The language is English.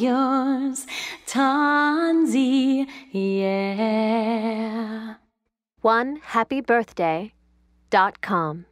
yours, Tanzi, yeah. One happy birthday dot com.